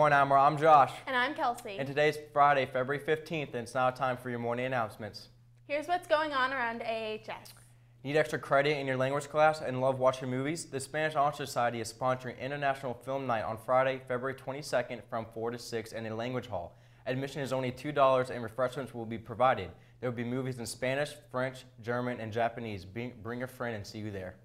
morning, Amber. I'm Josh. And I'm Kelsey. And today's Friday, February 15th, and it's now time for your morning announcements. Here's what's going on around AHS. Need extra credit in your language class and love watching movies? The Spanish Honor Society is sponsoring International Film Night on Friday, February 22nd from 4 to 6 in a language hall. Admission is only $2 and refreshments will be provided. There will be movies in Spanish, French, German, and Japanese. Bring a friend and see you there.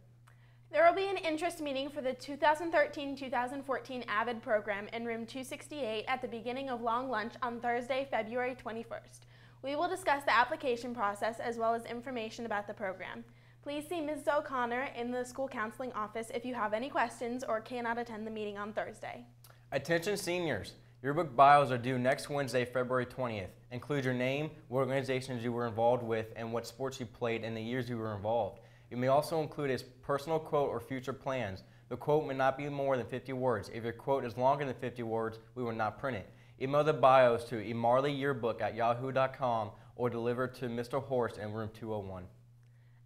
There will be an interest meeting for the 2013-2014 AVID program in room 268 at the beginning of long lunch on Thursday, February 21st. We will discuss the application process as well as information about the program. Please see Ms. O'Connor in the school counseling office if you have any questions or cannot attend the meeting on Thursday. Attention seniors. Yearbook bios are due next Wednesday, February 20th. Include your name, what organizations you were involved with, and what sports you played in the years you were involved. You may also include a personal quote or future plans. The quote may not be more than 50 words. If your quote is longer than 50 words, we will not print it. Email the bios to albemarleyearbook at yahoo.com or deliver to Mr. Horst in room 201.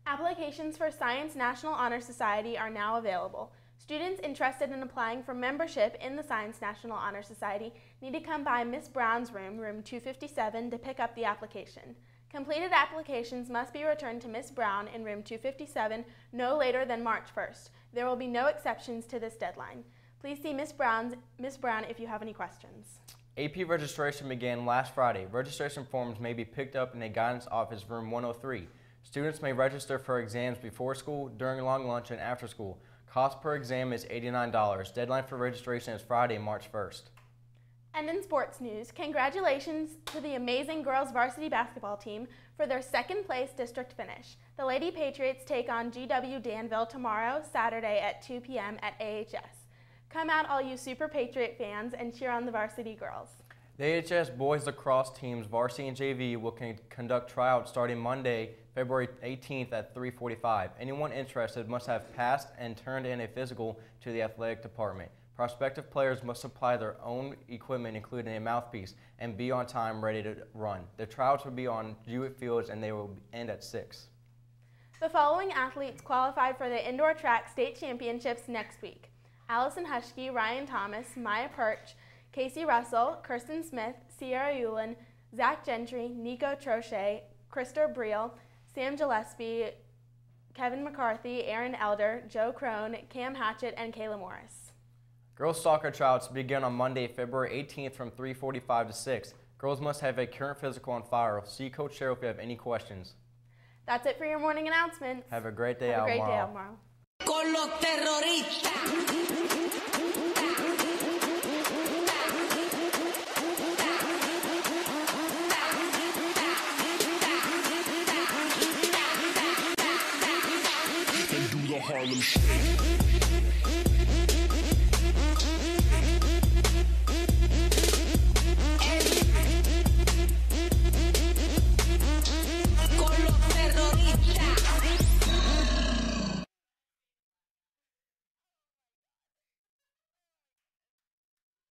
Applications for Science National Honor Society are now available. Students interested in applying for membership in the Science National Honor Society need to come by Miss Brown's room, room 257, to pick up the application. Completed applications must be returned to Ms. Brown in room 257 no later than March 1st. There will be no exceptions to this deadline. Please see Ms. Brown's Miss Brown if you have any questions. AP registration began last Friday. Registration forms may be picked up in a guidance office room 103. Students may register for exams before school, during long lunch, and after school. Cost per exam is $89. Deadline for registration is Friday, March 1st. And in sports news, congratulations to the amazing girls varsity basketball team for their second place district finish. The Lady Patriots take on GW Danville tomorrow, Saturday at 2 p.m. at AHS. Come out, all you Super Patriot fans, and cheer on the varsity girls. The AHS boys lacrosse teams, varsity and JV, will con conduct tryouts starting Monday, February 18th at 3:45. Anyone interested must have passed and turned in a physical to the athletic department. Prospective players must supply their own equipment, including a mouthpiece, and be on time ready to run. The trials will be on Jewett Fields and they will end at 6. The following athletes qualified for the indoor track state championships next week. Allison Hushke, Ryan Thomas, Maya Perch, Casey Russell, Kirsten Smith, Sierra Yulin, Zach Gentry, Nico Trochet, Krister Briel, Sam Gillespie, Kevin McCarthy, Aaron Elder, Joe Crone, Cam Hatchett, and Kayla Morris. Girls soccer tryouts begin on Monday, February 18th from 3.45 to 6. Girls must have a current physical on file. See Coach Cheryl if you have any questions. That's it for your morning announcements. Have a great day have a great. Day tomorrow. Harlem Shake.